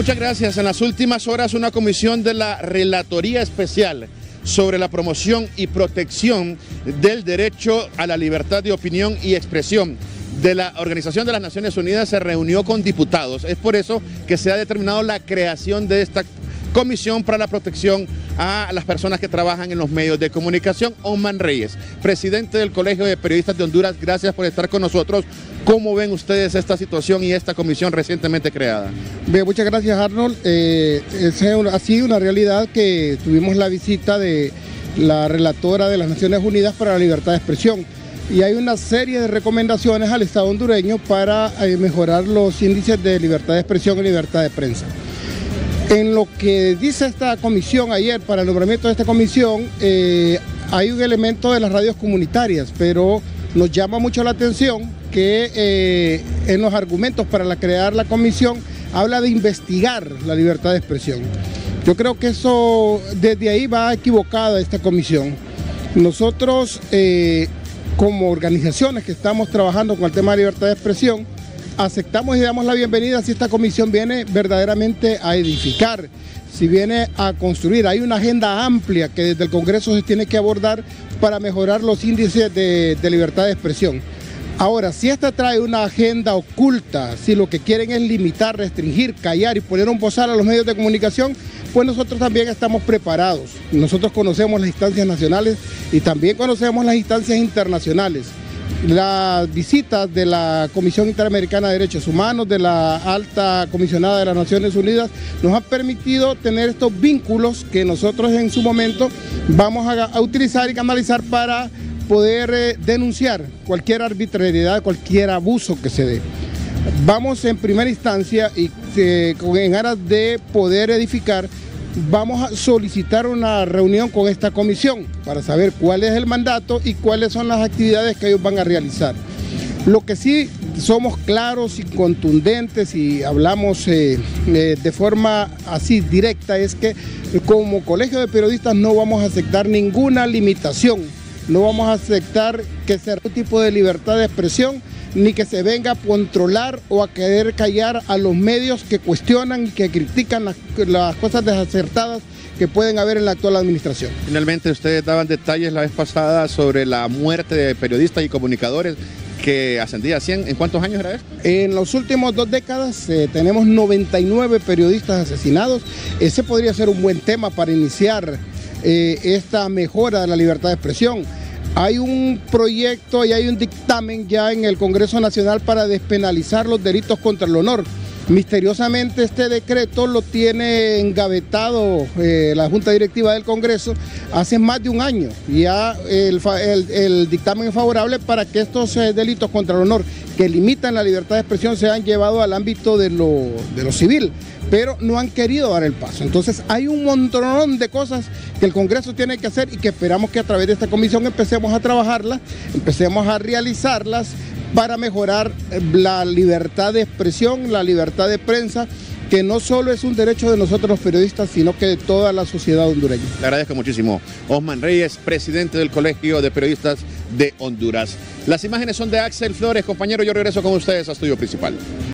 Muchas gracias. En las últimas horas una comisión de la Relatoría Especial sobre la promoción y protección del derecho a la libertad de opinión y expresión de la Organización de las Naciones Unidas se reunió con diputados. Es por eso que se ha determinado la creación de esta Comisión para la Protección a las personas que trabajan en los medios de comunicación. Oman Reyes, presidente del Colegio de Periodistas de Honduras, gracias por estar con nosotros. ¿Cómo ven ustedes esta situación y esta comisión recientemente creada? Bien, muchas gracias Arnold. Eh, ha sido una realidad que tuvimos la visita de la relatora de las Naciones Unidas para la Libertad de Expresión y hay una serie de recomendaciones al Estado hondureño para eh, mejorar los índices de libertad de expresión y libertad de prensa. En lo que dice esta comisión ayer para el nombramiento de esta comisión, eh, hay un elemento de las radios comunitarias, pero nos llama mucho la atención que eh, en los argumentos para crear la comisión habla de investigar la libertad de expresión. Yo creo que eso desde ahí va equivocada esta comisión. Nosotros eh, como organizaciones que estamos trabajando con el tema de libertad de expresión, aceptamos y damos la bienvenida si esta comisión viene verdaderamente a edificar, si viene a construir. Hay una agenda amplia que desde el Congreso se tiene que abordar para mejorar los índices de, libertad de expresión. Ahora, si esta trae una agenda oculta, si lo que quieren es limitar, restringir, callar y poner un bozal a los medios de comunicación, pues nosotros también estamos preparados. Nosotros conocemos las instancias nacionales y también conocemos las instancias internacionales. Las visitas de la Comisión Interamericana de Derechos Humanos, de la alta comisionada de las Naciones Unidas, nos han permitido tener estos vínculos que nosotros en su momento vamos a, utilizar y canalizar para poder eh, denunciar cualquier arbitrariedad, cualquier abuso que se dé. Vamos en primera instancia y eh, en aras de poder edificar vamos a solicitar una reunión con esta comisión para saber cuál es el mandato y cuáles son las actividades que ellos van a realizar. Lo que sí somos claros y contundentes y hablamos eh, eh, de forma así directa es que como colegio de periodistas no vamos a aceptar ninguna limitación, no vamos a aceptar que sea un tipo de libertad de expresión ni que se venga a controlar o a querer callar a los medios que cuestionan y que critican las, cosas desacertadas que pueden haber en la actual administración. Finalmente, ustedes daban detalles la vez pasada sobre la muerte de periodistas y comunicadores que ascendía a 100. ¿En cuántos años era esto? En los últimos dos décadas eh, tenemos 99 periodistas asesinados. Ese podría ser un buen tema para iniciar eh, esta mejora de la libertad de expresión. Hay un proyecto y hay un dictamen ya en el Congreso Nacional para despenalizar los delitos contra el honor. Misteriosamente este decreto lo tiene engavetado eh, la Junta Directiva del Congreso hace más de un año. Ya el, dictamen es favorable para que estos eh, delitos contra el honor que limitan la libertad de expresión sean llevados al ámbito de lo civil pero no han querido dar el paso. Entonces hay un montón de cosas que el Congreso tiene que hacer y que esperamos que a través de esta comisión empecemos a trabajarlas, empecemos a realizarlas para mejorar eh, la libertad de expresión, la libertad de prensa que no solo es un derecho de nosotros los periodistas, sino que de toda la sociedad hondureña. Le agradezco muchísimo. Osman Reyes, presidente del Colegio de Periodistas de Honduras. Las imágenes son de Axel Flores. Compañero, yo regreso con ustedes a Estudio Principal.